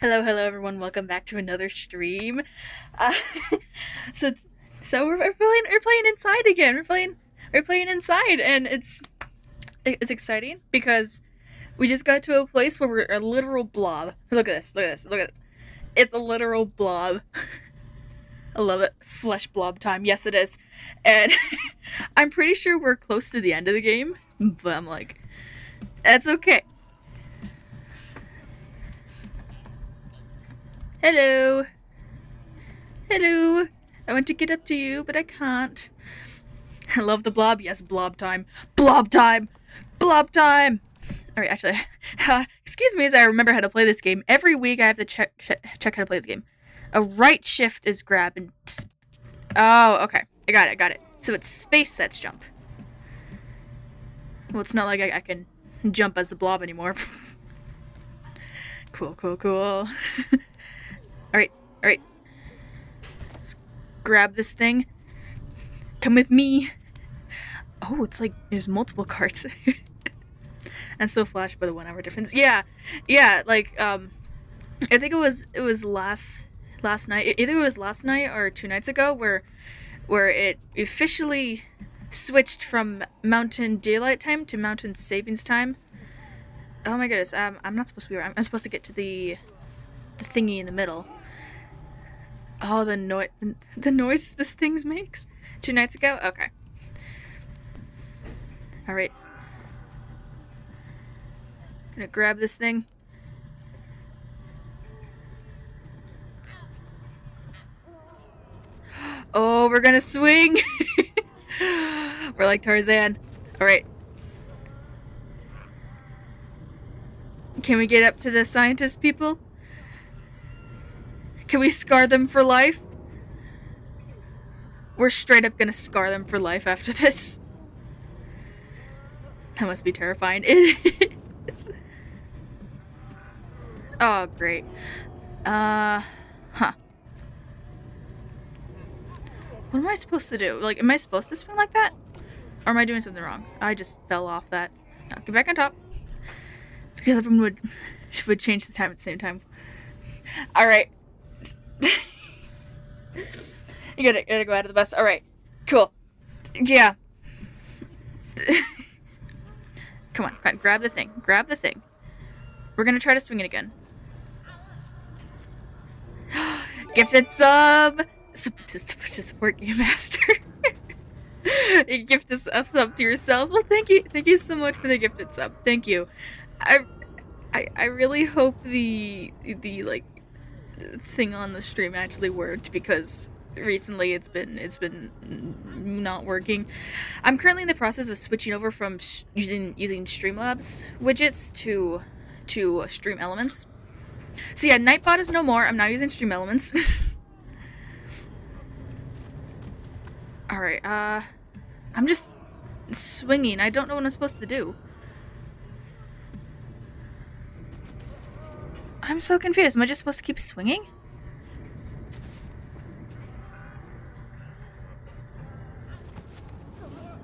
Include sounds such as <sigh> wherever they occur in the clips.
hello, hello, everyone. Welcome back to another stream. Uh, <laughs> so, so we're, we're playing. We're playing inside again. We're playing. We're playing inside, and it's it's exciting because we just got to a place where we're a literal blob. Look at this. Look at this. Look at this. It's a literal blob. <laughs> I love it. Flesh blob time. Yes, it is. And <laughs> I'm pretty sure we're close to the end of the game, but I'm like, that's okay. Hello. Hello. I want to get up to you, but I can't. I love the blob. Yes, blob time. Blob time. Blob time. All right, actually, <laughs> uh, excuse me as I remember how to play this game. Every week I have to check check how to play the game. A right shift is grab and. Oh, okay. I got it. I got it. So it's space that's jump. Well, it's not like I, I can jump as the blob anymore. <laughs> cool, cool, cool. <laughs> Alright. Grab this thing. Come with me. Oh, it's like there's multiple carts. <laughs> I'm still flashed by the one hour difference. Yeah, yeah, like, um, I think it was, it was last, last night, either it was last night or two nights ago where, where it officially switched from mountain daylight time to mountain savings time. Oh my goodness, um, I'm not supposed to be I'm, I'm supposed to get to the, the thingy in the middle. Oh, the noise, <laughs> the noise this thing makes. Two nights ago? Okay. Alright. Gonna grab this thing. <gasps> Oh, we're gonna swing! <laughs> we're like Tarzan. Alright. Can we get up to the scientist people? Can we scar them for life? We're straight up gonna scar them for life after this. That must be terrifying. <laughs> It is. Oh, great. Uh, huh. What am I supposed to do? Like, am I supposed to swing like that? Or am I doing something wrong? I just fell off that. Get back on top. Because everyone would, would change the time at the same time. Alright. <laughs> you gotta, gotta go out of the bus. All right, cool. Yeah. <laughs> come on, come on, grab the thing. Grab the thing. We're gonna try to swing it again. <gasps> Gifted sub to, to support Game Master. <laughs> you gift a sub to yourself. Well, thank you, thank you so much for the gifted sub. Thank you. I, I, I really hope the the like thing on the stream actually worked because recently it's been it's been not working. I'm currently in the process of switching over from using using Streamlabs widgets to to StreamElements. So yeah, Nightbot is no more. I'm now using StreamElements. <laughs> All right, uh I'm just swinging. I don't know what I'm supposed to do. I'm so confused. Am I just supposed to keep swinging?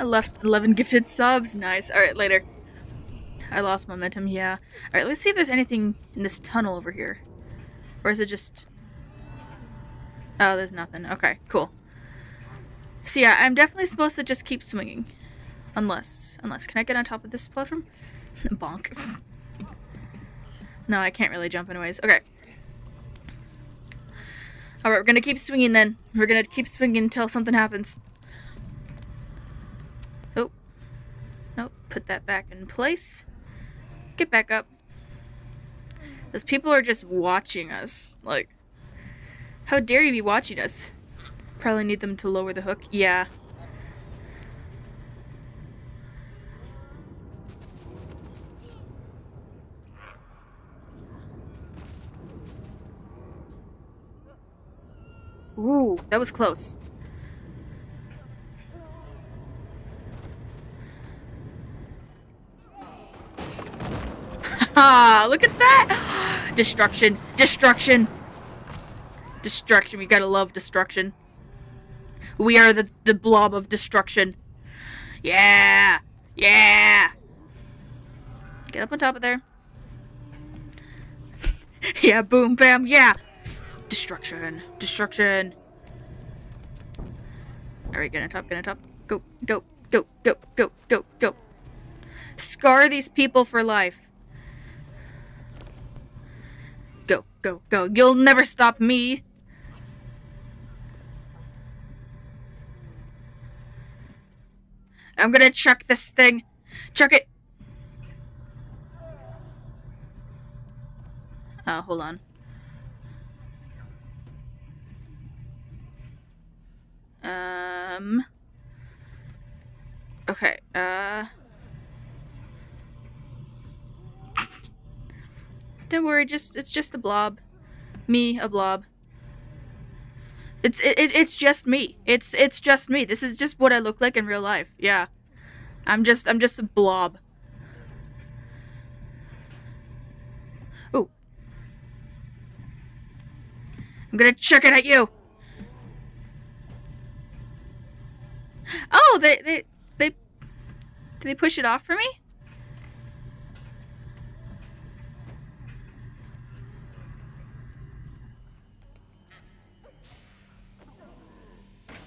I left 11 gifted subs. Nice. Alright, later. I lost momentum, yeah. Alright, let's see if there's anything in this tunnel over here. Or is it just... Oh, there's nothing. Okay, cool. So yeah, I'm definitely supposed to just keep swinging. Unless... Unless... Can I get on top of this platform? <laughs> Bonk. <laughs> No, I can't really jump anyways. Okay. Alright, we're gonna keep swinging then. We're gonna keep swinging until something happens. Oh. Nope. Put that back in place. Get back up. Those people are just watching us. Like, how dare you be watching us? Probably need them to lower the hook. Yeah. Ooh, that was close. <laughs> Ha! Look at that! <gasps> Destruction! Destruction! Destruction. We gotta love destruction. We are the, the blob of destruction. Yeah! Yeah! Get up on top of there. <laughs> yeah, boom, bam, yeah. Destruction, destruction. Alright, get on top, get on top. Go, go, go, go, go, go, go. Scar these people for life. Go, go, go. You'll never stop me. I'm gonna chuck this thing. Chuck it. Oh, hold on. Um. Okay, uh. Don't worry, just it's just a blob. Me, a blob. It's it, it's just me. It's it's just me. This is just what I look like in real life. Yeah. I'm just I'm just a blob. Ooh. I'm gonna chuck it at you. Oh, they they they did they push it off for me?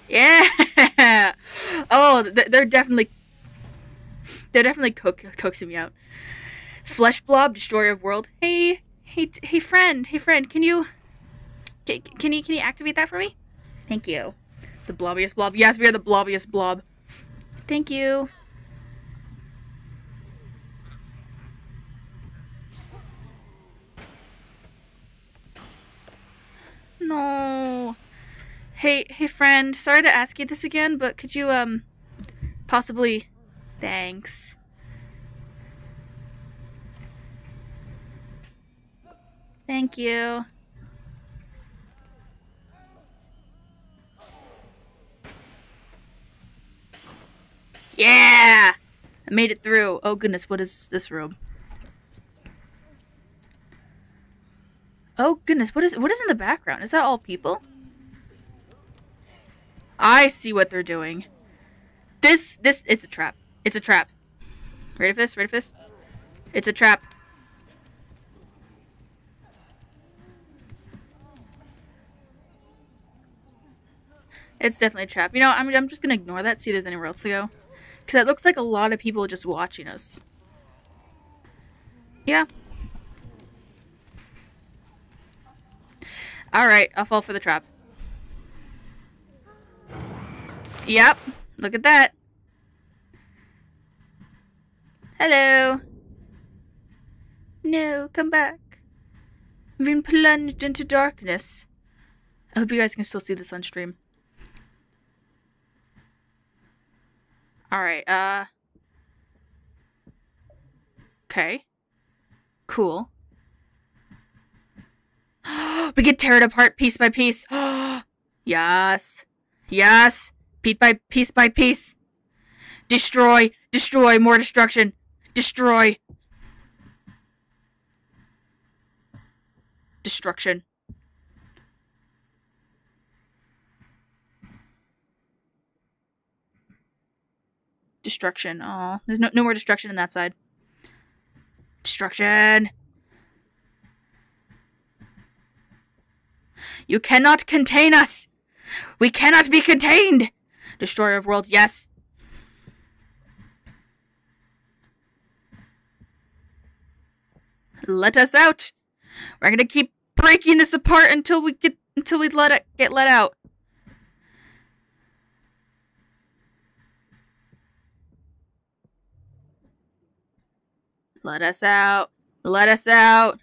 Yeah. <laughs> Oh, they're definitely they're definitely cook coaxing me out. Flesh blob, destroyer of world. Hey, hey, hey, friend, hey, friend. Can you can, can you can you activate that for me? Thank you. The blobbiest blob. Yes, we are the blobbiest blob. Thank you. No. Hey, hey friend, sorry to ask you this again, but could you, um, possibly... Thanks. Thank you. Yeah! I made it through. Oh goodness, what is this room? Oh goodness, what is what is in the background? Is that all people? I see what they're doing. This, this, it's a trap. It's a trap. Ready for this? Ready for this? It's a trap. It's definitely a trap. You know, I'm, I'm just gonna ignore that, see if there's anywhere else to go. Because it looks like a lot of people just watching us. Yeah. Alright, I'll fall for the trap. Yep. Look at that. Hello. No, come back. I've been plunged into darkness. I hope you guys can still see this on stream. Alright, uh... Okay. Cool. <gasps> we get tear it apart piece by piece. <gasps> yes. Yes. Piece by piece by piece. Destroy, destroy, more destruction. Destroy. Destruction. Destruction. Oh, there's no no more destruction in that side. Destruction. You cannot contain us. We cannot be contained. Destroyer of worlds, yes. Let us out. We're gonna keep breaking this apart until we get until we let it get let out. Let us out. Let us out.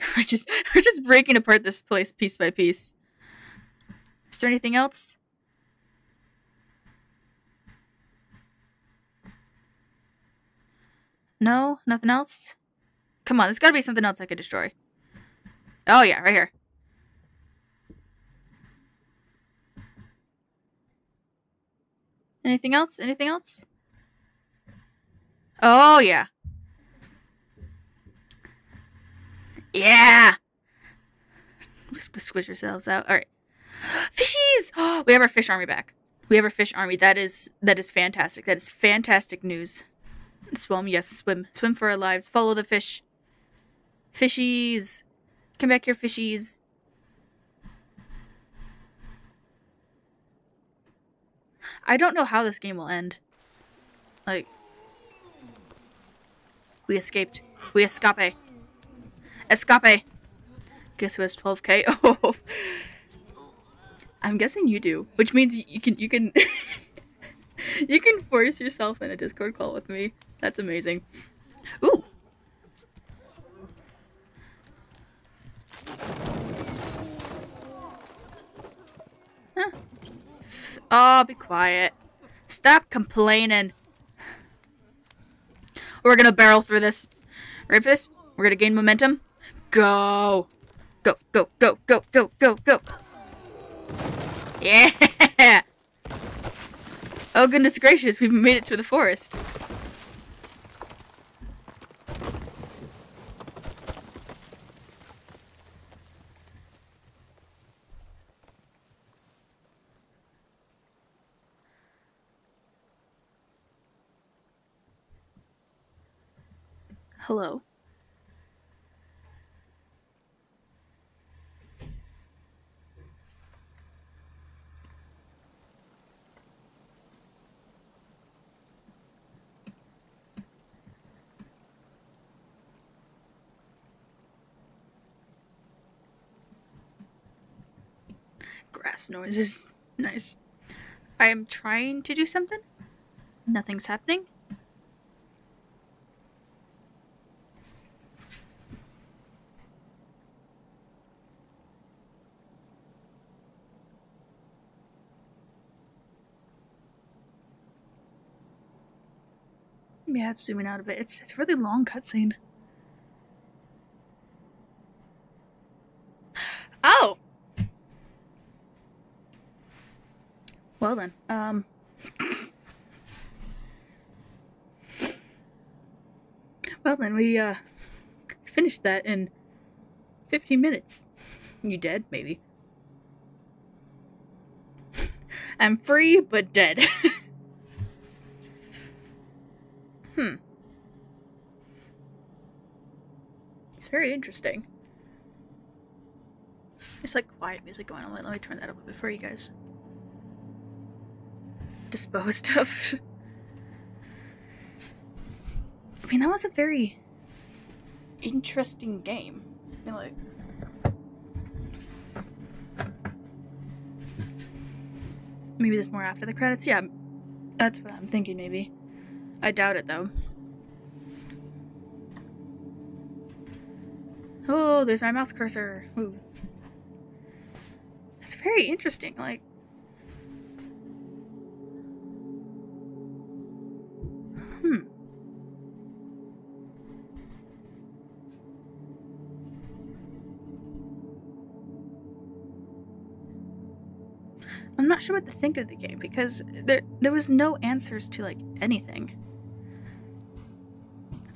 <laughs> We're just we're just breaking apart this place piece by piece. Is there anything else? No, nothing else. Come on, there's got to be something else I could destroy. Oh yeah, right here. Anything else? Anything else? Oh yeah. Yeah! Let's squish ourselves out. Alright. <gasps> Fishies! Oh, <gasps> we have our fish army back. We have our fish army. That is that is fantastic. That is fantastic news. Swim, yes, swim. Swim for our lives. Follow the fish. Fishies. Come back here, fishies. I don't know how this game will end. Like, we escaped. We escape. Escape. Guess who has 12k? <laughs> Oh, I'm guessing you do, which means you can you can <laughs> you can force yourself in a Discord call with me. That's amazing. Ooh. Huh. Oh, be quiet. Stop complaining. We're gonna barrel through this. Ready for this? We're gonna gain momentum. Go! Go, go, go, go, go, go, go! Yeah! <laughs> Oh goodness gracious, we've made it to the forest. Hello. Grass noises. Nice. I am trying to do something. Nothing's happening. It's zooming out a bit. It's it's a really long cutscene. Oh. Well then, um. Well then, we uh finished that in 15 minutes. You dead? Maybe. <laughs> I'm free but dead. <laughs> Hmm. It's very interesting. It's like quiet music going on. Let me turn that up for you guys. Disposed of. <laughs> I mean, that was a very interesting game. I mean, like. Maybe there's more after the credits? Yeah, that's what I'm thinking, maybe. I doubt it though. Oh, there's my mouse cursor. Ooh. It's very interesting, like Hmm. I'm not sure what to think of the game because there there was no answers to like anything.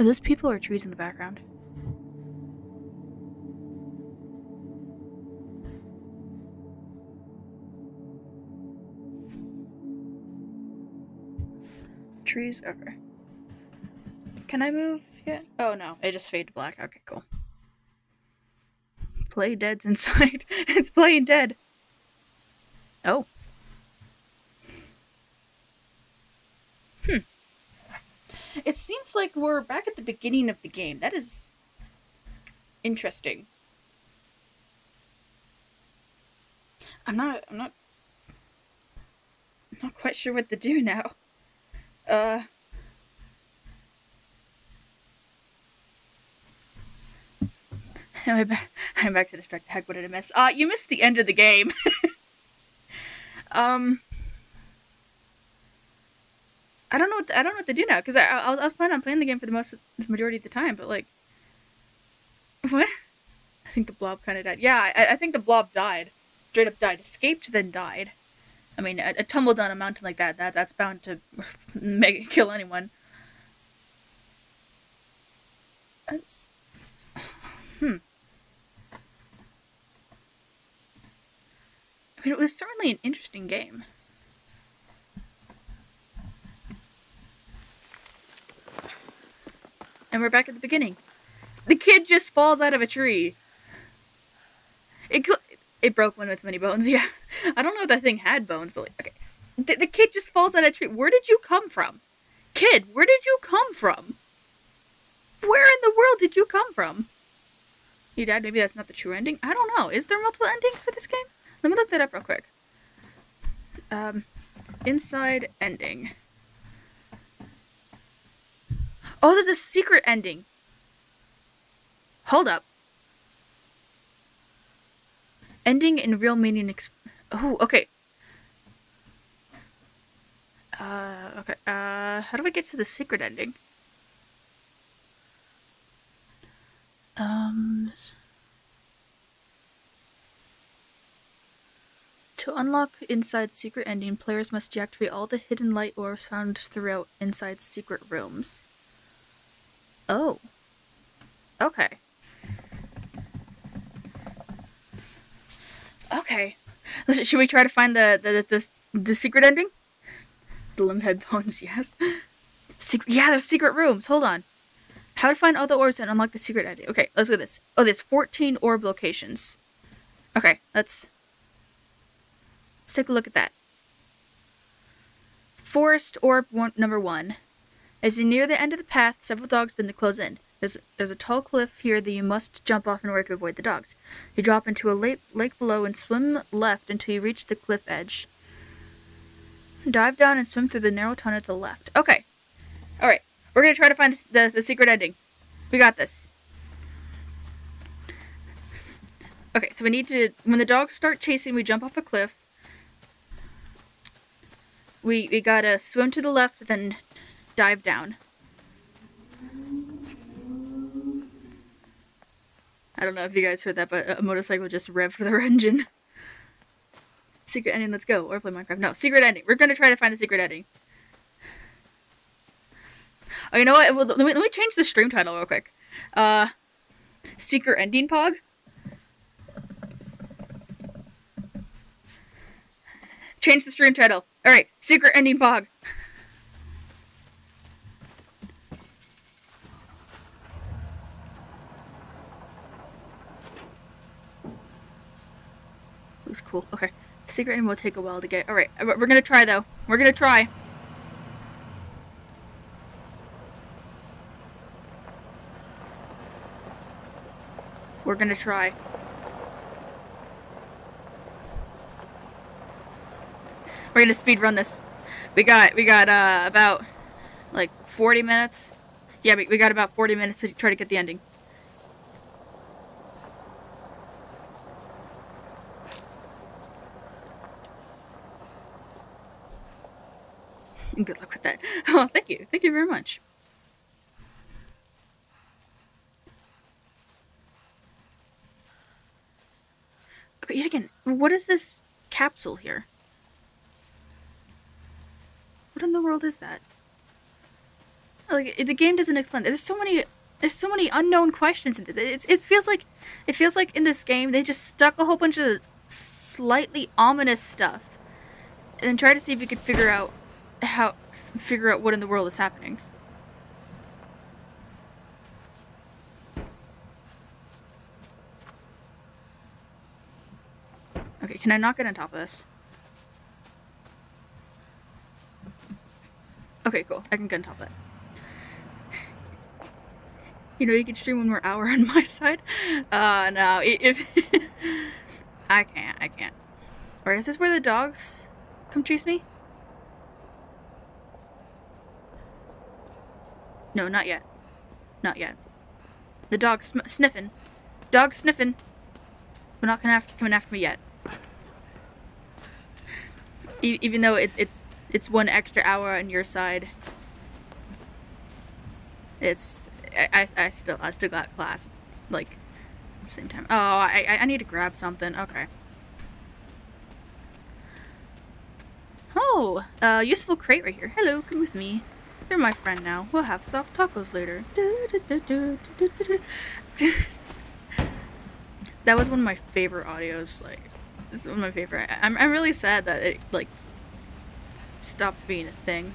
Are those people or trees in the background? Trees? Okay. Can I move yet? Oh no, it just faded to black. Okay, cool. Playdead's <laughs> inside. it's playing dead. Oh. Hmm. It seems like we're back at the beginning of the game. That is interesting. I'm not I'm not I'm not quite sure what to do now. Uh <laughs> I'm back, I'm back to distract. Heck, what did I miss? Uh, you missed the end of the game. <laughs> um, I don't know. What I don't know what to do now because I, I, I was planning on playing the game for the most the majority of the time, but like, what? I think the blob kind of died. Yeah, I, I think the blob died. Straight up died. Escaped, then died. I mean, a, a tumble down a mountain like that, that that's bound to <laughs> make kill anyone. That's hmm. I mean, it was certainly an interesting game. And we're back at the beginning. The kid just falls out of a tree. It it broke one of its many bones. <laughs> Yeah, I don't know if that thing had bones, but like, okay, the, the kid just falls out of a tree. Where did you come from, kid? Where did you come from? Where in the world did you come from? You died. Maybe that's not the true ending. I don't know. Is there multiple endings for this game? Let me look that up real quick. Um, inside ending. Oh, there's a secret ending. Hold up. Ending in real meaning. oh, okay. Uh, okay. Uh, how do I get to the secret ending? Um. To unlock Inside's secret ending, players must deactivate all the hidden light orbs found throughout Inside's secret rooms. Oh. Okay. Okay. <laughs> Should we try to find the the the, the secret ending? The limb head bones, <laughs> yes. Secret, yeah, there's secret rooms. Hold on. How to find all the orbs and unlock the secret ending. Okay, let's look at this. Oh, there's 14 orb locations. Okay, let's let's take a look at that. Forest orb one, number one. As you near the end of the path, several dogs begin to close in. There's, there's a tall cliff here that you must jump off in order to avoid the dogs. You drop into a lake, lake below and swim left until you reach the cliff edge. Dive down and swim through the narrow tunnel to the left. Okay. Alright. We're going to try to find the, the, the secret ending. We got this. Okay, so we need to... When the dogs start chasing, we jump off a cliff. We, we gotta swim to the left, then dive down. I don't know if you guys heard that, but a motorcycle just revved their <laughs> engine. secret ending, let's go. Or play Minecraft. No, secret ending. We're gonna try to find a secret ending. Oh, you know what? Let me, let me change the stream title real quick. Uh, secret ending pog? Change the stream title. Alright, secret ending pog. Was cool. Okay. Secret ending will take a while to get. Alright, we're gonna try though. We're gonna try. We're gonna try. We're gonna speed run this. We got we got uh about like 40 minutes. Yeah, we, we got about 40 minutes to try to get the ending. Good luck with that. <laughs> Oh, thank you. Thank you very much. Okay, yet again, what is this capsule here? What in the world is that? Like, the game doesn't explain. There's so many there's so many unknown questions it. It feels like it feels like in this game they just stuck a whole bunch of slightly ominous stuff and then try to see if you could figure out how figure out what in the world is happening. Okay, can I not get on top of this? Okay, cool. I can get on top of it. You know, you can stream one more hour <laughs> on my side. Uh, no, if... <laughs> I can't, I can't. Or is this where the dogs come chase me? No, not yet. Not yet. The dog's sniffing. Dog sniffing. We're not gonna have to come after me yet. E even though it, it's it's one extra hour on your side. It's I, I, I still I still got class like same time. Oh, I I need to grab something. Okay. Oh, uh, useful crate right here. Hello, come with me. You're my friend now. We'll have soft tacos later. that was one of my favorite audios. Like, this is one of my favorite. I'm, I'm really sad that it, like, stopped being a thing.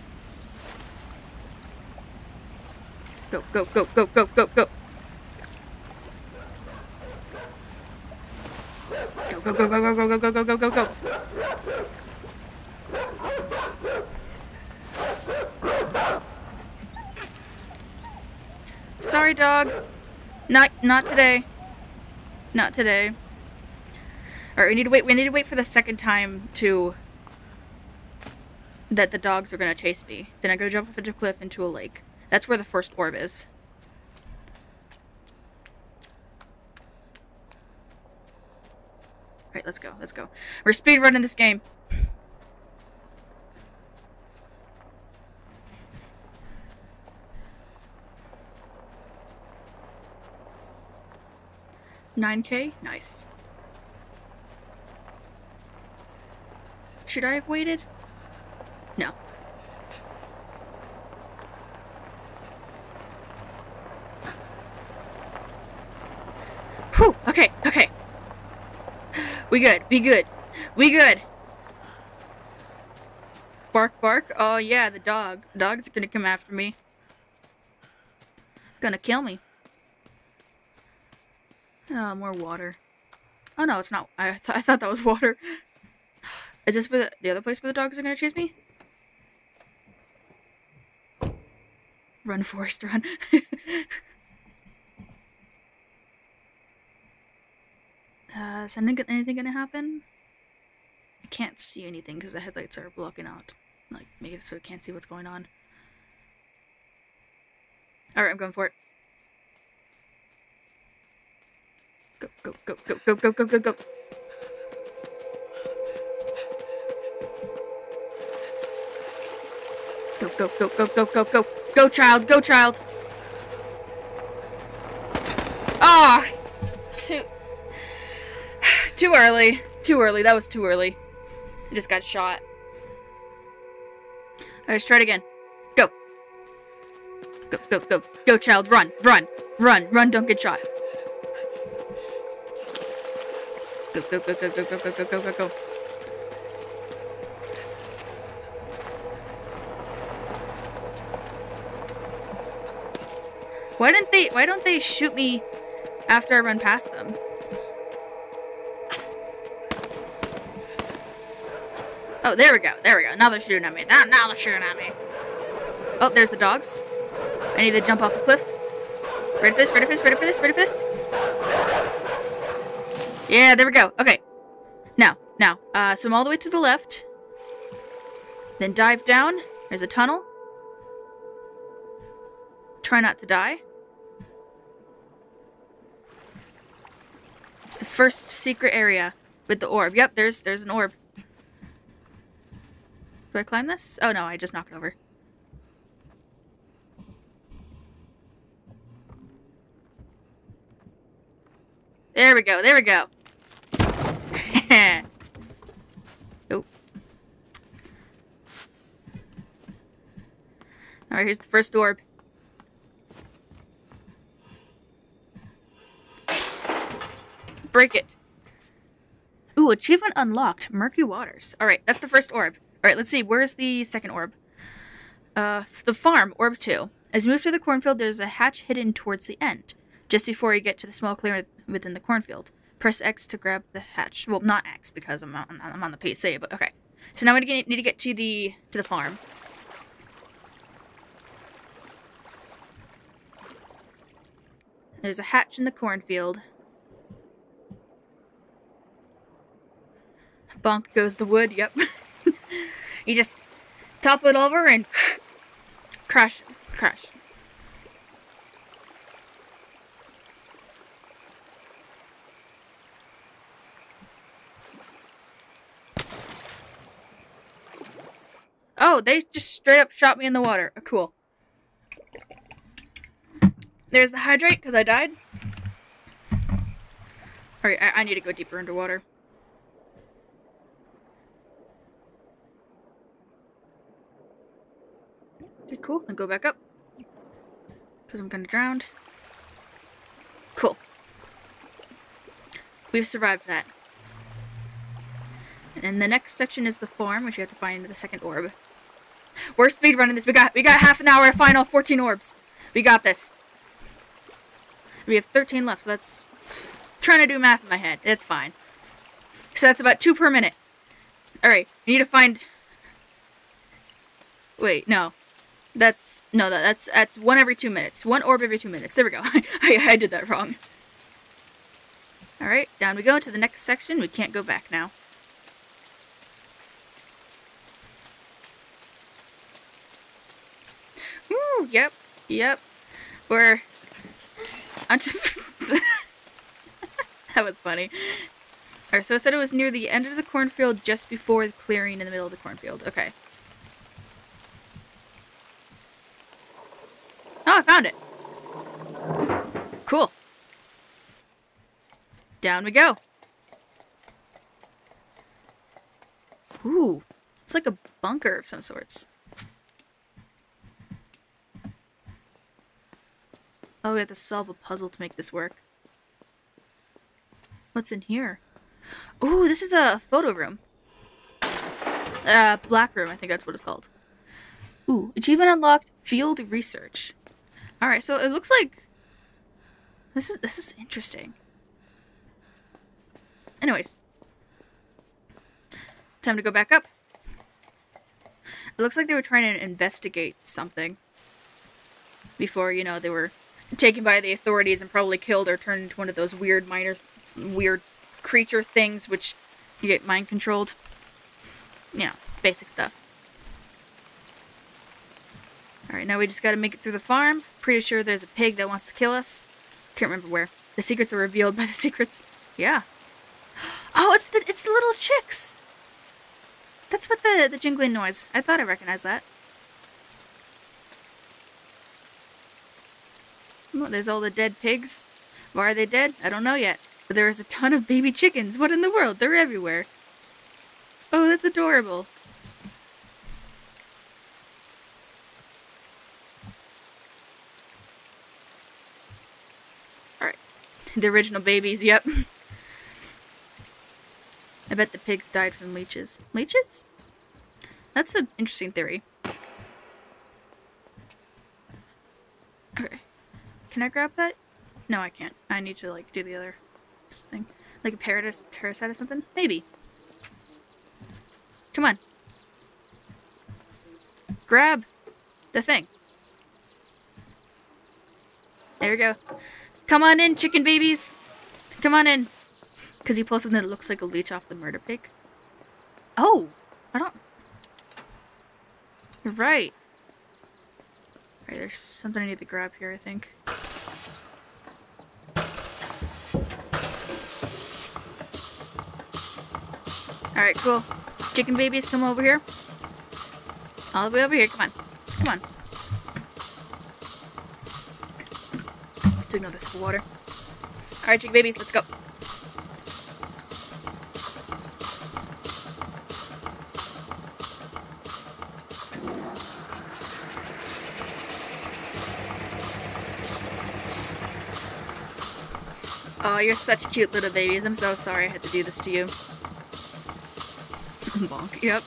Go, go, go, go, go, go, go. Go, go, go, go, go, go, go, go, go, go, go. Sorry, dog. Not, not today. Not today. Alright, we need to wait, we need to wait for the second time to... That the dogs are gonna chase me. Then I go jump off a cliff into a lake. That's where the first orb is. Alright, let's go, let's go. We're speed running this game. Nine K? Nice. Should I have waited? No. Whew, okay, okay. We good, we good. We good. Bark, bark. Oh yeah, the dog. The dog's gonna come after me. Gonna kill me. Oh, more water. Oh no, it's not. I, th I thought that was water. Is this where the, the other place where the dogs are gonna chase me? Run, Forrest, run. <laughs> uh, is anything, anything gonna happen? I can't see anything because the headlights are blocking out. Like, make it so I can't see what's going on. Alright, I'm going for it. Go, go, go, go, go, go, go, go, go. Go, go, go, go, go, go, go. Go, child, go, child. Ah! Oh, too... Too early. Too early. That was too early. I just got shot. Alright, let's try it again. Go. Go, go, go. Go, child. Run, run, run, run. Don't get shot. Go, go, go, go, go, go, go, go, go, go, go. Why didn't they, why don't they shoot me after I run past them? Oh, there we go, there we go. Now they're shooting at me. Now, now they're shooting at me. Oh, there's the dogs. I need to jump off a cliff. Ready for this, ready for this, ready for this, ready for this? Yeah, there we go. Okay. Now, now, uh, swim all the way to the left. Then dive down. There's a tunnel. Try not to die. It's the first secret area with the orb. Yep, there's there's an orb. Do I climb this? Oh no, I just knocked it over. There we go, there we go. <laughs> oh. Alright, here's the first orb. Break it. Ooh, achievement unlocked. Murky waters. Alright, that's the first orb. Alright, let's see. Where's the second orb? Uh, the farm, orb 2. As you move through the cornfield, there's a hatch hidden towards the end, just before you get to the small clearing within the cornfield. Press X to grab the hatch. Well, not X because I'm on, I'm on the PC, but okay. So now we need to get to the to the farm. There's a hatch in the cornfield. Bonk goes the wood, yep. <laughs> you just top it over and <laughs> crash, crash. Oh, they just straight up shot me in the water. Oh, cool. There's the hydrate, because I died. Alright, I, I need to go deeper underwater. Okay, cool. Then go back up. Because I'm gonna drown. Cool. We've survived that. And the next section is the farm, which you have to find the second orb. We're speedrunning this. We got we got half an hour all 14 orbs. We got this. We have 13 left, so that's... Trying to do math in my head. It's fine. So that's about two per minute. Alright, we need to find... Wait, no. That's... No, that, that's that's one every two minutes. One orb every two minutes. There we go. <laughs> I, I did that wrong. Alright, down we go to the next section. We can't go back now. Yep, yep. We're... <laughs> that was funny. Alright, so I said it was near the end of the cornfield just before the clearing in the middle of the cornfield. Okay. Oh, I found it. Cool. Down we go. Ooh, it's like a bunker of some sorts. Oh, we have to solve a puzzle to make this work. What's in here? Ooh, this is a photo room. Uh, black room, I think that's what it's called. Ooh, achievement unlocked, field research. Alright, so it looks like... This is, this is interesting. Anyways. Time to go back up. It looks like they were trying to investigate something. Before, you know, they were taken by the authorities and probably killed or turned into one of those weird minor, weird creature things which you get mind controlled. You know, basic stuff. Alright, now we just gotta make it through the farm. Pretty sure there's a pig that wants to kill us. Can't remember where. The secrets are revealed by the secrets. Yeah. Oh, it's the it's the little chicks. That's what the the jingling noise. I thought I recognized that. There's all the dead pigs. Why are they dead? I don't know yet. But there is a ton of baby chickens. What in the world? They're everywhere. Oh, that's adorable. Alright. <laughs> The original babies, yep. <laughs> I bet the pigs died from leeches. Leeches? That's an interesting theory. Okay. Can I grab that? No, I can't. I need to, like, do the other thing. Like a parasite or something? Maybe. Come on. Grab the thing. There we go. Come on in, chicken babies. Come on in. Because he pulls something that looks like a leech off the murder pig. Oh! I don't... You're right. Alright, there's something I need to grab here, I think. Alright, cool. Chicken babies, come over here. All the way over here, come on. Come on. Do another sip of water. Alright, chicken babies, let's go. Oh, you're such cute little babies. I'm so sorry I had to do this to you. Bonk. Yep.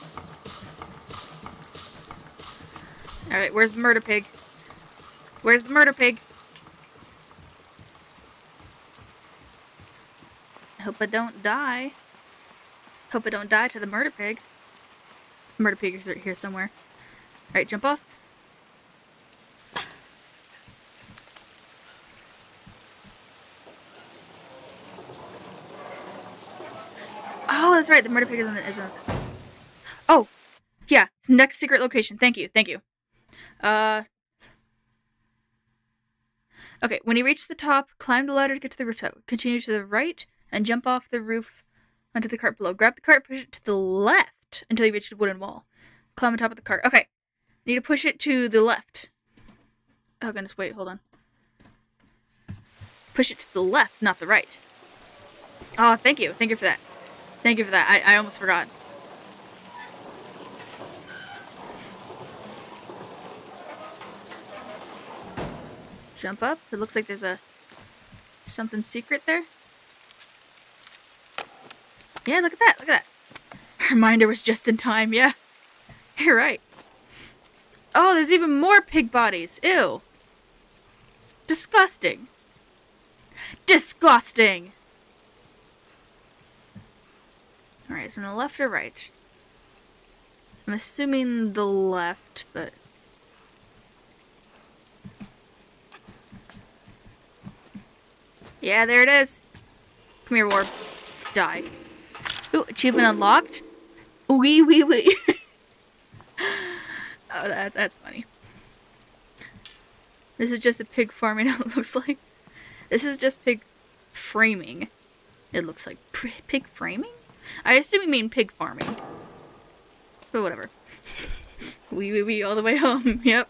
Alright, where's the murder pig? Where's the murder pig? I hope I don't die. Hope I don't die to the murder pig. Murder pig is here somewhere. Alright, jump off. Oh, that's right. The murder pig is in the, is in Oh, yeah. Next secret location. Thank you. Thank you. Uh. Okay, when you reach the top, climb the ladder to get to the rooftop. Continue to the right and jump off the roof onto the cart below. Grab the cart, push it to the left until you reach the wooden wall. Climb on top of the cart. Okay. Need to push it to the left. Oh goodness, wait, hold on. Push it to the left, not the right. Oh, thank you. Thank you for that. Thank you for that. I, I almost forgot. Jump up. It looks like there's a something secret there. Yeah, look at that. Look at that. <laughs> Reminder was just in time. Yeah. <laughs> You're right. Oh, there's even more pig bodies. Ew. Disgusting. Disgusting. Alright, so on the left or right? I'm assuming the left, but... Yeah, there it is. Come here, Warp. Die. Ooh, achievement unlocked? Wee wee wee. <laughs> oh, that's, that's funny. This is just a pig farming, <laughs> it looks like. This is just pig framing. It looks like pig framing? I assume you mean pig farming. But whatever. <laughs> wee wee wee all the way home. Yep.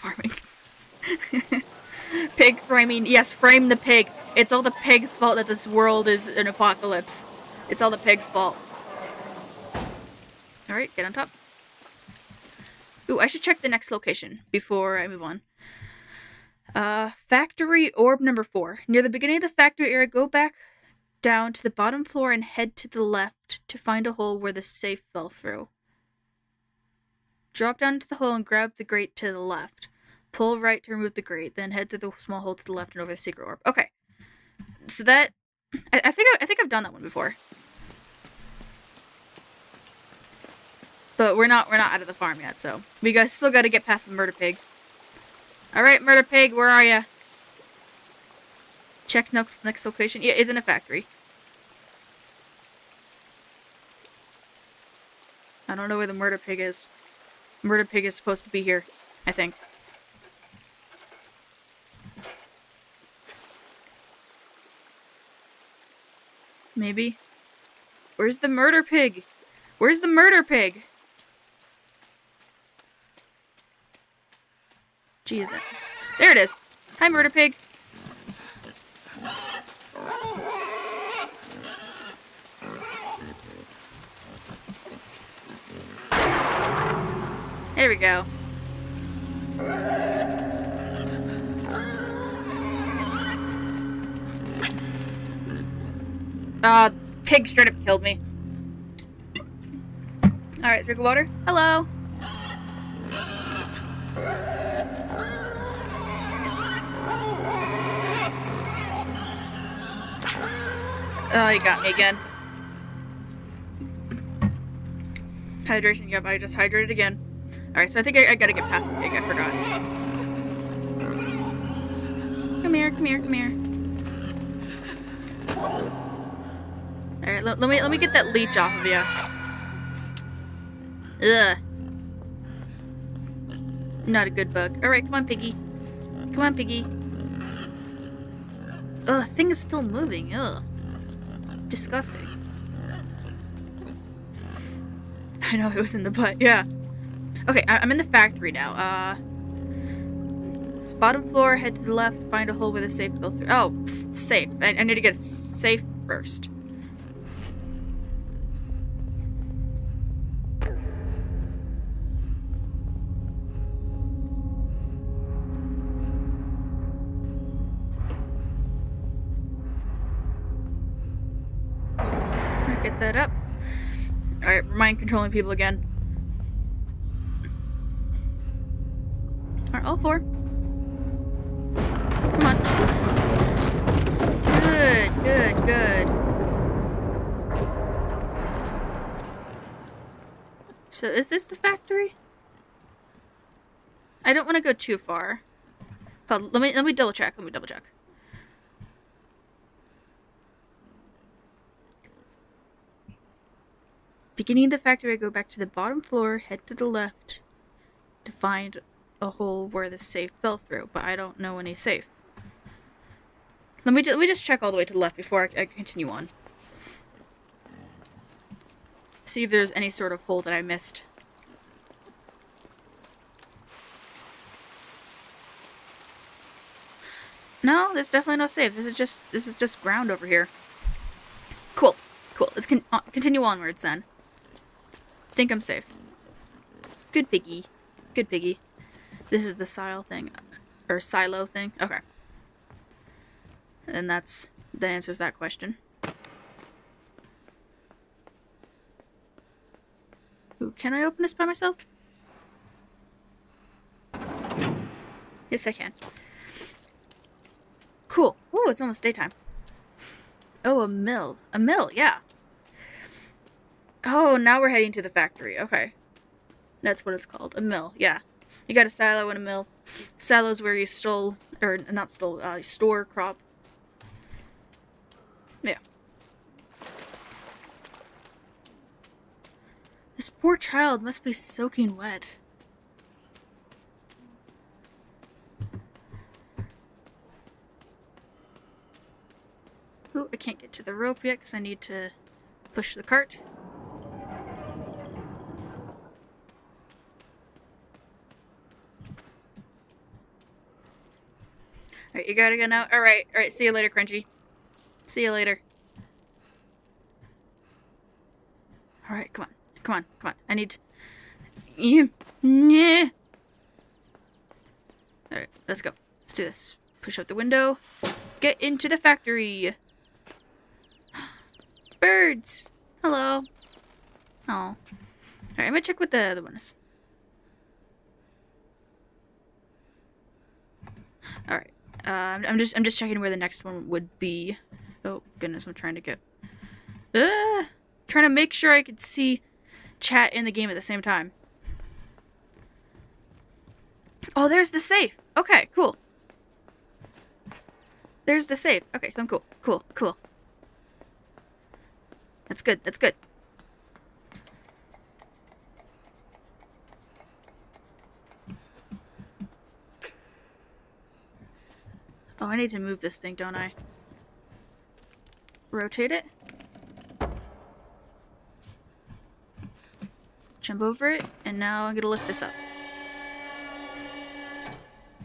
Farming. Pig framing. Yes, frame the pig. It's all the pig's fault that this world is an apocalypse. It's all the pig's fault. Alright, get on top. Ooh, I should check the next location before I move on. Uh, factory orb number four. Near the beginning of the factory area, go back down to the bottom floor and head to the left to find a hole where the safe fell through. Drop down into the hole and grab the grate to the left. Pull right to remove the grate, then head through the small hole to the left and over the secret orb. Okay. So that I, I think I, I think I've done that one before. But we're not we're not out of the farm yet, so we guys still got to get past the murder pig. All right, murder pig, where are you? Check next next location. Yeah, is in a factory. I don't know where the murder pig is. Murder pig is supposed to be here, I think. Maybe. Where's the murder pig? Where's the murder pig? Jeez. There it is. Hi, murder pig. There we go. Uh, pig straight up killed me. Alright, drink water. Hello. Oh, you got me again. Hydration, yep, I just hydrated again. Alright, so I think I, I, gotta get past the pig, I forgot. Come here, come here, come here. Alright, let, let, me let me get that leech off of you. Ugh. Not a good bug. Alright, come on, piggy. Come on, piggy. Ugh, thing is still moving. Ugh disgusting. <laughs> I know it was in the butt, yeah. Okay, I am in the factory now. Uh, bottom floor, head to the left, find a hole with a safe through. Oh, safe. I, I need to get a safe first. Controlling people again. Alright, all four. Come on. Good, good, good. So is this the factory? I don't want to go too far. Hold, let me let me double check. Let me double check. Beginning the factory, I go back to the bottom floor, head to the left to find a hole where the safe fell through, but I don't know any safe. Let me, let me just check all the way to the left before I, I continue on. See if there's any sort of hole that I missed. No, there's definitely no safe. This is just this is just ground over here. Cool, cool. Let's con continue onwards then. Think I'm safe. Good piggy. Good piggy. This is the silo thing. Or silo thing. Okay. And that's... That answers that question. Ooh, can I open this by myself? Yes, I can. Cool. Ooh, it's almost daytime. Oh, a mill. A mill, yeah. Oh, now we're heading to the factory. Okay. That's what it's called. A mill, yeah. You got a silo and a mill. Silo's where you stole, or not stole, uh, store crop. Yeah. This poor child must be soaking wet. Ooh, I can't get to the rope yet because I need to push the cart. Alright, you gotta go now. Alright, alright, see you later, Crunchy. See you later. Alright, come on. Come on, come on. I need... You... Yeah. Alright, let's go. Let's do this. Push out the window. Get into the factory. <gasps> Birds! Hello. Oh. Alright, I'm gonna check what the other one is. Alright. Uh, I'm just I'm just checking where the next one would be. Oh goodness, I'm trying to get. Uh, trying to make sure I could see chat in the game at the same time. Oh, there's the safe. Okay, cool. There's the safe. Okay, cool, cool, cool. That's good. That's good. Oh, I need to move this thing, don't I? Rotate it. Jump over it, and now I'm gonna lift this up.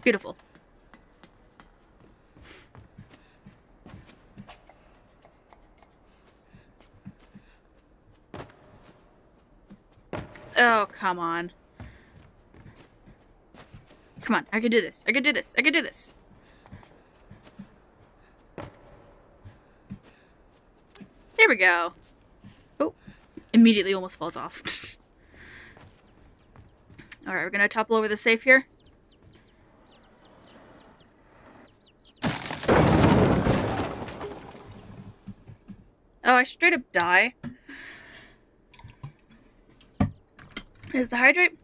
Beautiful. Oh, come on. Come on, I can do this. I can do this. I can do this. There we go. Oh, immediately almost falls off. <laughs> Alright, we're gonna topple over the safe here. Oh, I straight up die. Is the hydrate?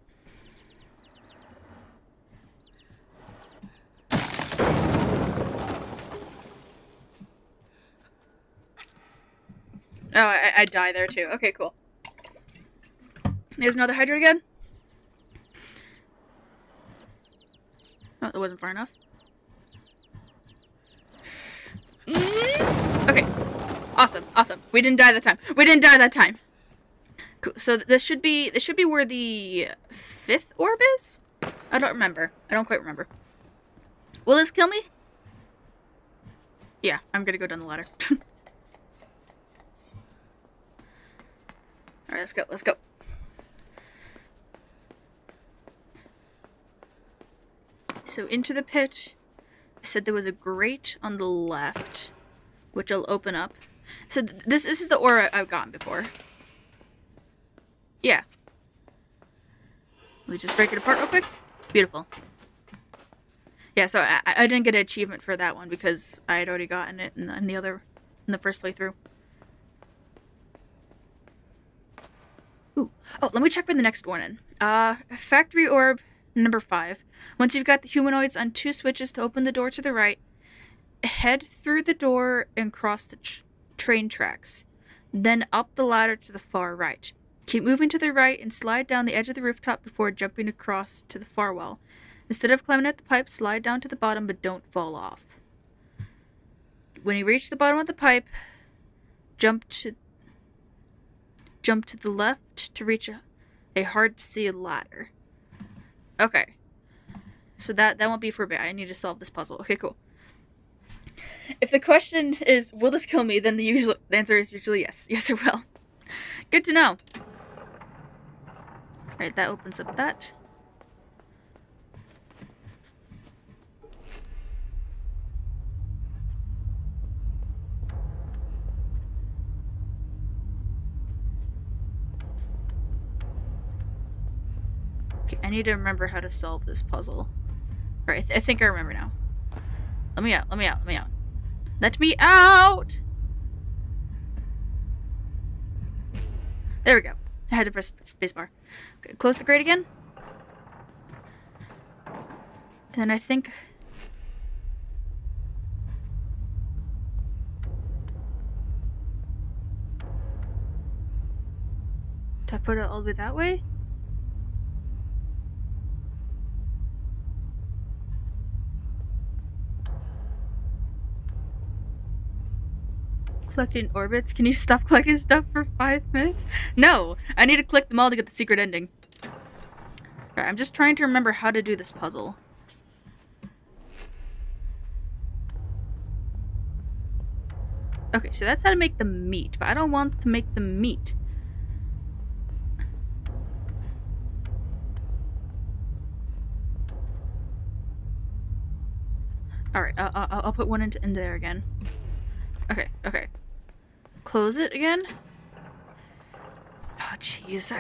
Oh, I, I die there too. Okay, cool. There's another hydrate again. Oh, that wasn't far enough. Okay. Awesome, awesome. We didn't die that time. We didn't die that time. Cool. So this should be this should be where the fifth orb is. I don't remember. I don't quite remember. Will this kill me? Yeah, I'm gonna go down the ladder. <laughs> Alright, let's go, let's go. So into the pit. I said there was a grate on the left, which I'll open up. So th this this is the aura I've gotten before. Yeah. Let me just break it apart real quick. Beautiful. Yeah, so I, I didn't get an achievement for that one because I had already gotten it in the, in the other, in the first playthrough. Oh, let me check for the next one. Uh, factory orb number five. Once you've got the humanoids on two switches to open the door to the right, head through the door and cross the train tracks. Then up the ladder to the far right. Keep moving to the right and slide down the edge of the rooftop before jumping across to the far wall. Instead of climbing up the pipe, slide down to the bottom but don't fall off. When you reach the bottom of the pipe, jump to jump to the left to reach a, a hard to see ladder. Okay. So that that won't be for me. I need to solve this puzzle. Okay, cool. If the question is, will this kill me, then the usual the answer is usually yes. <laughs> Yes, it will. Good to know. Alright, that opens up that. I need to remember how to solve this puzzle. Right, I, th I think I remember now. Let me out, let me out, let me out. Let me out! There we go. I had to press spacebar. Okay, close the grate again. And then I think... Do I put it all the way that way? Collecting orbits. Can you stop collecting stuff for five minutes? No! I need to collect them all to get the secret ending. I'm just trying to remember how to do this puzzle. Okay, so that's how to make the meat, but I don't want to make the meat. Alright, I'll, I'll, I'll put one into, into there again. Okay, okay close it again? Oh, jeez.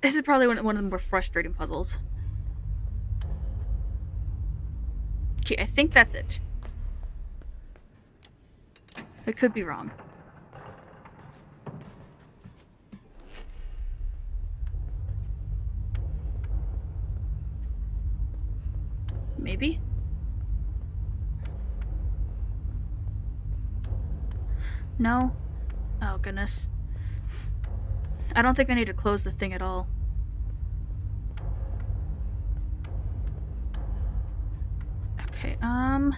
This is probably one, one of the more frustrating puzzles. Okay, I think that's it. I could be wrong. Maybe? No? Oh, goodness. I don't think I need to close the thing at all. Okay, um...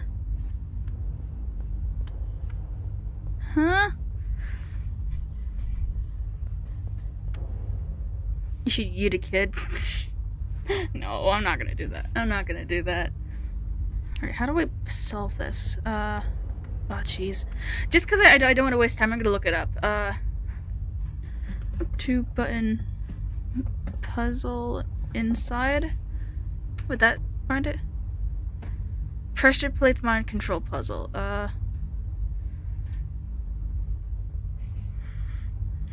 Huh? You should eat a kid. <laughs> no, I'm not gonna do that. I'm not gonna do that. Alright, how do I solve this? Uh... Oh, jeez. Just because I, I don't want to waste time, I'm going to look it up. Uh, two button puzzle inside. Would that find it? Pressure plates mind control puzzle. Uh,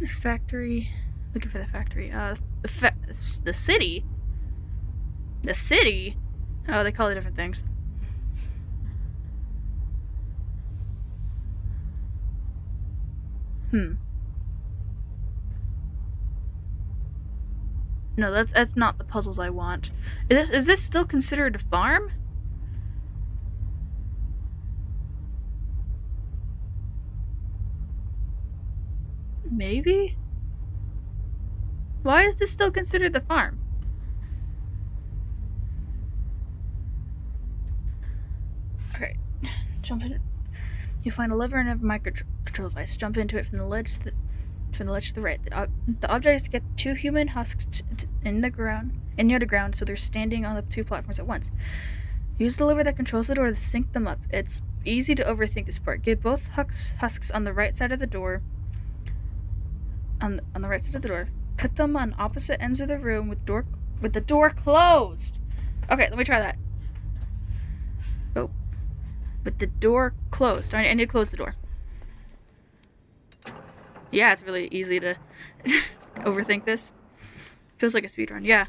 the factory. Looking for the factory. Uh, the, fa the city. The city. Oh, they call it different things. Hmm. No, that's that's not the puzzles I want. Is this is this still considered a farm? Maybe? Why is this still considered the farm? Okay. Jump in. You find a lever and a micro-control device. Jump into it from the ledge the, from the ledge to the right. The, ob the objects get two human husks in the ground, in near the ground, so they're standing on the two platforms at once. Use the lever that controls the door to sync them up. It's easy to overthink this part. Get both husks, husks on the right side of the door. On the, on the right side of the door. Put them on opposite ends of the room with door with the door closed. Okay, let me try that. With the door closed. I need to close the door. Yeah, it's really easy to <laughs> overthink this. Feels like a speedrun, yeah.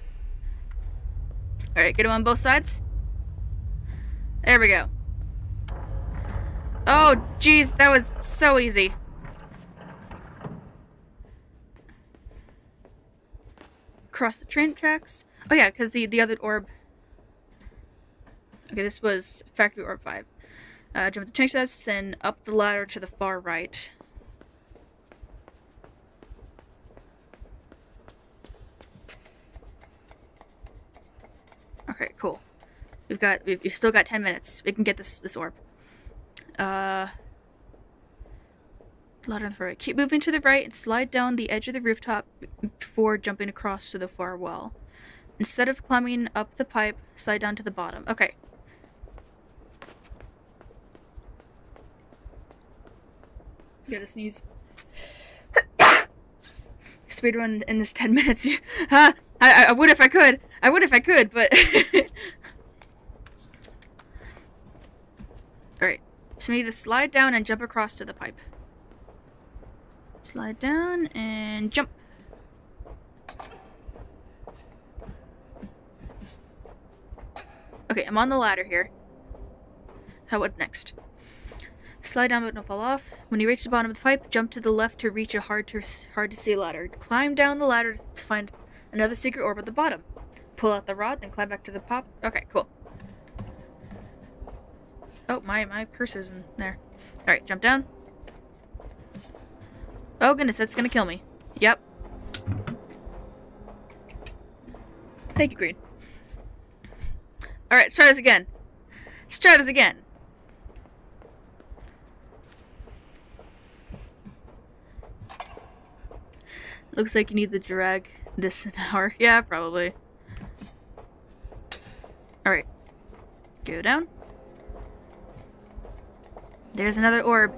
Alright, get him on both sides. There we go. Oh, jeez, that was so easy. Cross the train tracks. Oh yeah, because the, the other orb... Okay, this was Factory Orb 5. Uh, jump the tank sets, then up the ladder to the far right. Okay, cool. We've got we've, we've still got ten minutes. We can get this this orb. Uh, ladder on the far right. Keep moving to the right and slide down the edge of the rooftop before jumping across to the far wall. Instead of climbing up the pipe, slide down to the bottom. Okay. Gotta sneeze. <coughs> Speedrun in this 10 minutes. <laughs> huh? I, I would if I could. I would if I could, but... <laughs> Alright. So we need to slide down and jump across to the pipe. Slide down and jump. Okay, I'm on the ladder here. How what next? Slide down but don't fall off. When you reach the bottom of the pipe, jump to the left to reach a hard to hard to see ladder. Climb down the ladder to find another secret orb at the bottom. Pull out the rod, then climb back to the pop. Okay, cool. Oh, my my cursor's in there. All right, jump down. Oh goodness, that's gonna kill me. Yep. Thank you, Green. Alright, let's try this again. Let's try this again. Looks like you need to drag this an <laughs> hour. Yeah, probably. Alright. Go down. There's another orb.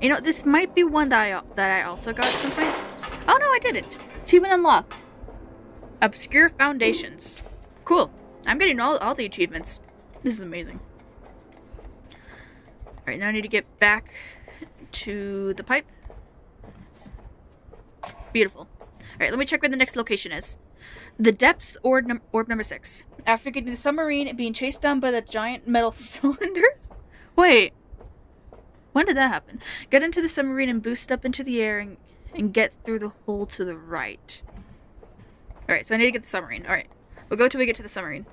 You know, this might be one that I, that I also got at some point. Oh no, I didn't. Achievement unlocked. Obscure Foundations. Cool. I'm getting all, all the achievements. This is amazing. Alright, now I need to get back to the pipe. Beautiful. Alright, let me check where the next location is. The depths, orb, num orb number six. After getting the submarine and being chased down by the giant metal <laughs> cylinders? Wait. When did that happen? Get into the submarine and boost up into the air and, and get through the hole to the right. Alright, so I need to get the submarine. Alright. We'll go till we get to the submarine.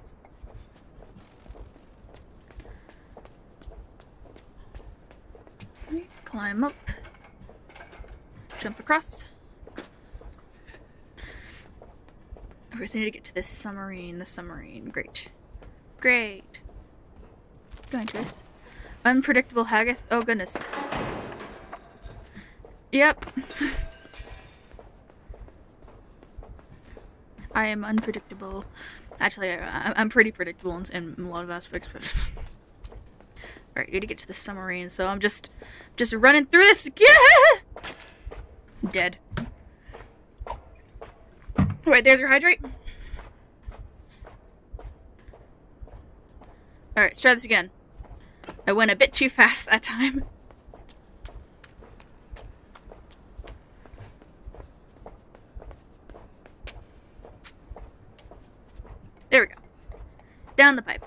Climb up. Jump across. Okay, so I need to get to this submarine. The submarine. Great. Great. Go into this. Unpredictable Haggoth. Oh, goodness. Yep. <laughs> I am unpredictable. Actually, I, am pretty predictable in, in, a lot of aspects, but... <laughs> Alright, need to get to the submarine, so I'm just... Just running through this... <laughs> Yeah! Dead. Alright, there's your hydrate. Alright, let's try this again. I went a bit too fast that time. There we go. Down the pipe.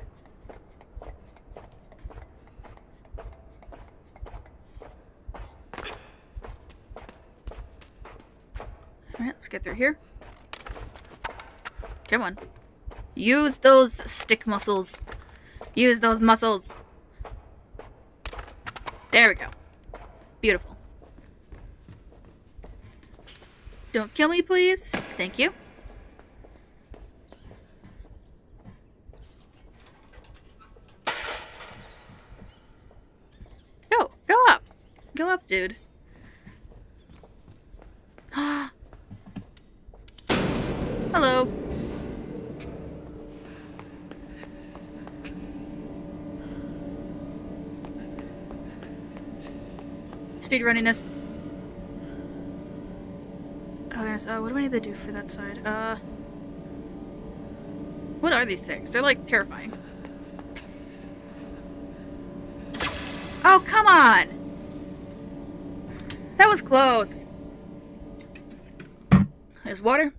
Alright, let's get through here. Come on. Use those stick muscles. Use those muscles. There we go. Beautiful. Don't kill me, please. Thank you. Go Go up. Go up, dude. Hello. This. Oh goodness, uh, what do I need to do for that side? Uh... What are these things? They're like terrifying. Oh, come on! That was close. There's water.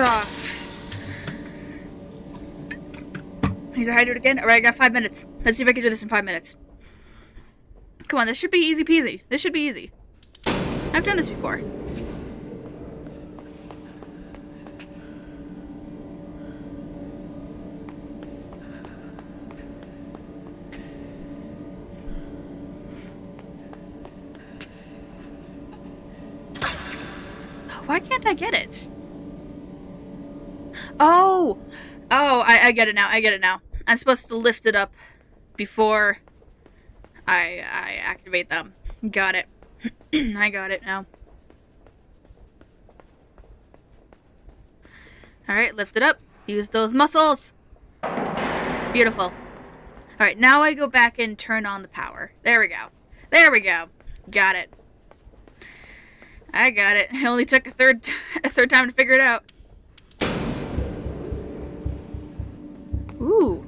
Ah. He's a again. Alright, I got five minutes. Let's see if I can do this in five minutes. Come on, this should be easy peasy. This should be easy. I've done this before. Oh, why can't I get it? Oh! Oh, I, I get it now. I get it now. I'm supposed to lift it up before I, I activate them. Got it. <clears throat> I got it now. Alright, lift it up. Use those muscles. Beautiful. Alright, now I go back and turn on the power. There we go. There we go. Got it. I got it. It only took a third <laughs> a third time to figure it out. Ooh,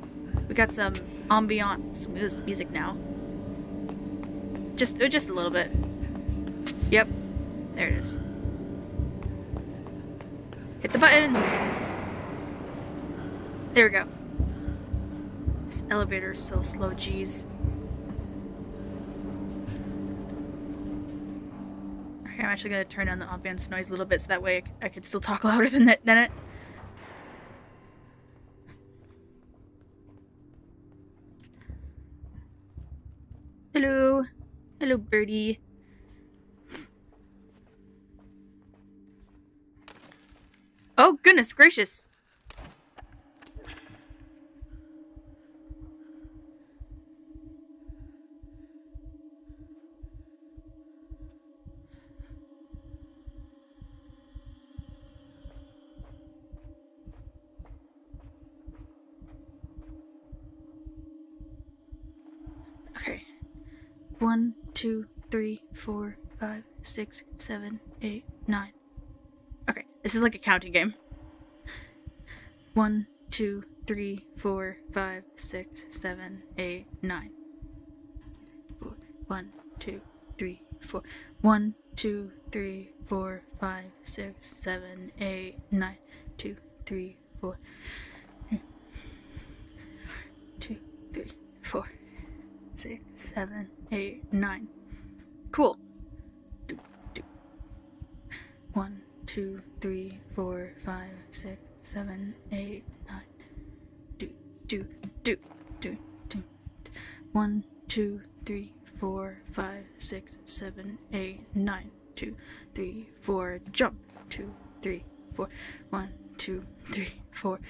we got some ambient music now. Just, uh, just a little bit. Yep, there it is. Hit the button. There we go. This elevator is so slow, jeez. Okay, I'm actually gonna turn down the ambience noise a little bit so that way I, can still talk <laughs> louder than, that, than it. Hello. Hello, birdie. Oh, goodness gracious. One, two, three, four, five, six, seven, eight, nine. Okay, this is like a counting game. One, two, three, four, five, six, seven, eight, nine. One, two, three, four. One, two, three, four, five, six, seven, eight, nine. Two, three, four. Two, three, four, six, seven, eight, nine. Cool. Do, do. One, two, three, four, five, six, seven, eight, nine. Do, do, do, do, do. One, two, three, four, five, six, seven, eight, nine. Two, three, four, jump. Two, three, four. One, two, three, four,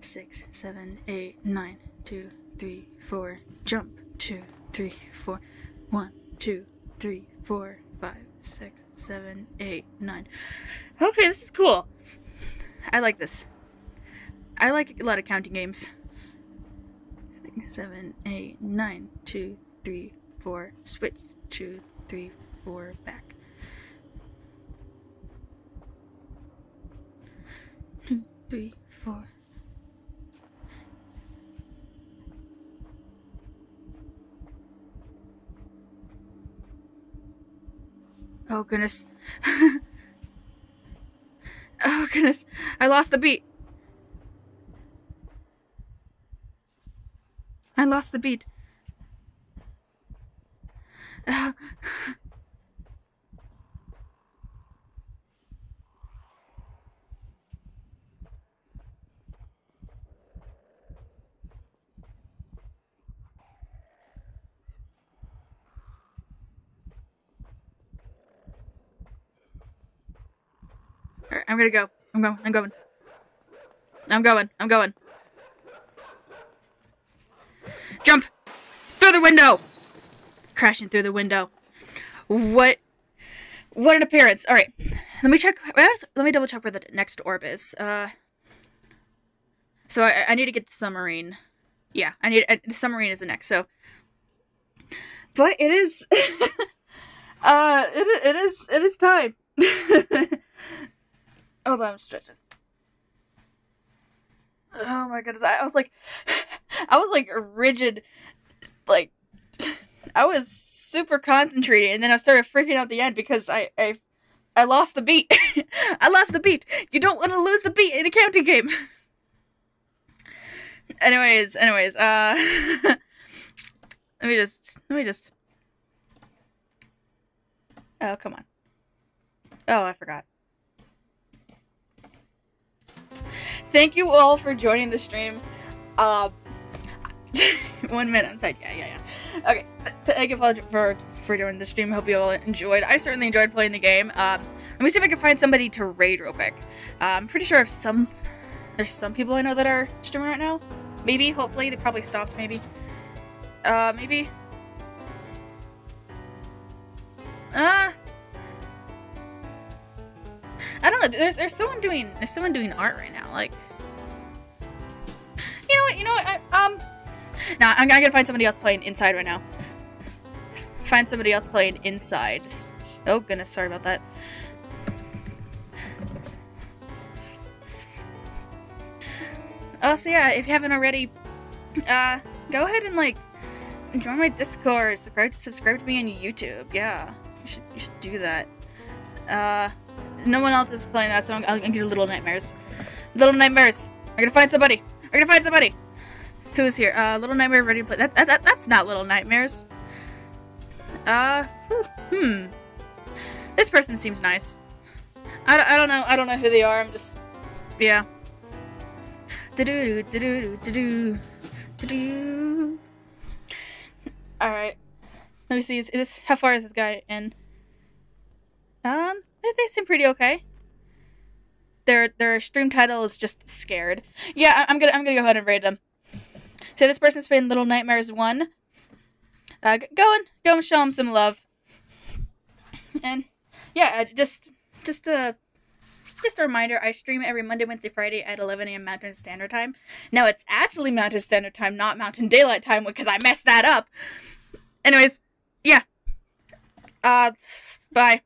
six, seven, eight, nine. Two, three, four, jump. Two, three, four. One, two, three, four, five, six, seven, eight, nine. Okay, this is cool. I like this. I like a lot of counting games. Seven, eight, nine, two, three, four, switch, two, three, four, back. Two, three, four. Oh goodness. <laughs> oh goodness. I lost the beat. I lost the beat. Oh. Alright, I'm gonna go. I'm going. I'm going. I'm going. I'm going. Jump! Through the window! Crashing through the window. What? What an appearance. Alright. Let me check. Let me double check where the next orb is. Uh. So I, I need to get the submarine. Yeah, I need. Uh, the submarine is the next, so. But it is. <laughs> uh, it, it is. It is time. <laughs> Hold on, I'm stretching. Oh my goodness, I, was like, <laughs> I was like rigid, like, <laughs> I was super concentrated, and then I started freaking out the end because I, I, I lost the beat. <laughs> I lost the beat. You don't want to lose the beat in a counting game. anyways, anyways, uh, let me just, let me just. Oh come on. Oh, I forgot. Thank you all for joining the stream. Uh, <laughs> one minute. I'm sorry. Yeah, yeah, yeah. Okay. Thank you for for joining the stream. Hope you all enjoyed. I certainly enjoyed playing the game. Um, let me see if I can find somebody to raid real quick. Uh, I'm pretty sure if some there's some people I know that are streaming right now. Maybe. Hopefully they probably stopped. Maybe. Uh, maybe. Uh. There's there's someone doing there's someone doing art right now. Like, you know what? You know what? I, um, now I'm, I'm gonna find somebody else playing inside right now. Find somebody else playing inside. Oh goodness, sorry about that. Oh, so yeah, if you haven't already, uh, go ahead and like join my Discord. Subscribe, subscribe to me on YouTube. Yeah, you should you should do that. Uh, no one else is playing that, so I'm, I'll give you Little Nightmares. Little Nightmares. I'm gonna find somebody. I'm gonna find somebody. Who's here? Uh, Little Nightmare ready to play. That, that, that that's not Little Nightmares. Uh, hmm. This person seems nice. I, don't- I don't know. I don't know who they are. I'm just, yeah. Do do do do do do do do. All right. Let me see. Is this how far is this guy in? Um, they, they seem pretty okay. Their their stream title is just scared. Yeah, I'm gonna I'm gonna go ahead and rate them. So this person's playing Little Nightmares one. Uh, go and go and show him some love. And yeah, uh, just just a just a reminder. I stream every Monday, Wednesday, Friday at 11 a.m. Mountain Standard Time. Now it's actually Mountain Standard Time, not Mountain Daylight Time, because I messed that up. Anyways, yeah. Uh, bye.